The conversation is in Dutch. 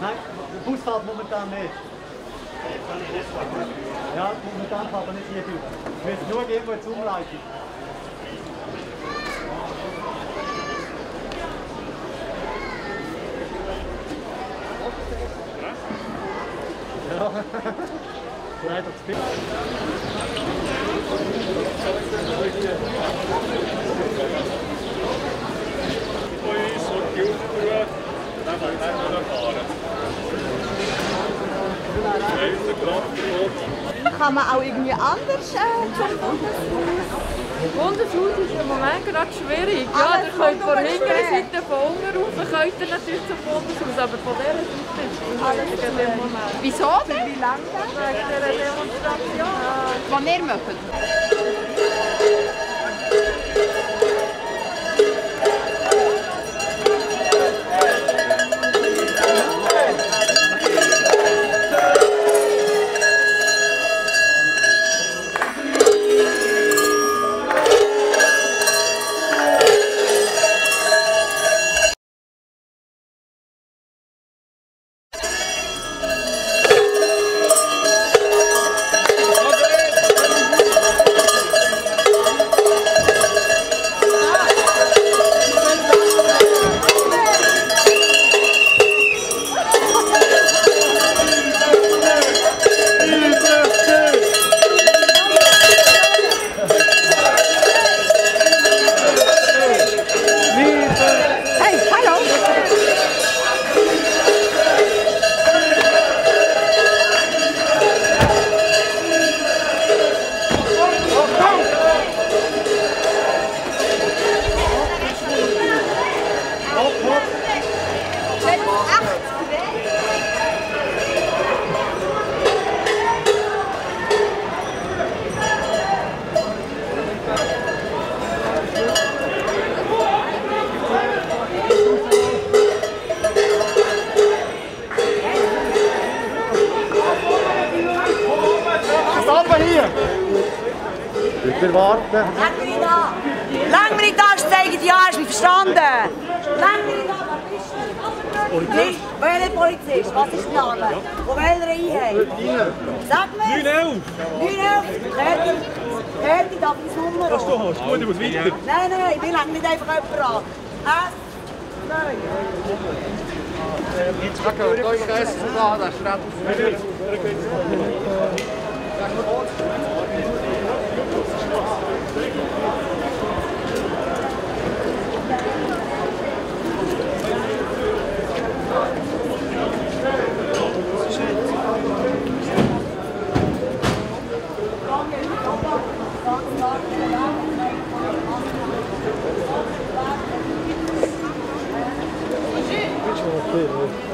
Nein, der Bus fährt momentan nicht. Ja, momentan fährt er nicht hier durch. Ich will nur irgendwo jetzt umleiten. Ja. Zu viel. Kann man auch irgendwie anders äh, zum Bundeshaus? Bundeshaus ist im Moment gerade schwierig. Ja, ihr könnt kommt von hinten schwer. Seite von unten rauf, könnt ihr natürlich zum Bundeshaus, aber von dieser Seite ist es schwierig dem Moment. Wieso denn? Wie lange denn? Wegen dieser Demonstration. Wann ihr möchtet? Hier! Bitte warten. Lang mir nicht da! Lang mir nicht da, zeigen die Arsch, wie verstanden! Lang Politie? पहले Wat is de नाम है mobile heen? है साथ में nu nou. Nu nou. Je dat is nummer dat is toch moet nee nee ik ben lang niet even gepraat ah. nee Ik ga wir euch Geist zu da, schreibt. 对，对。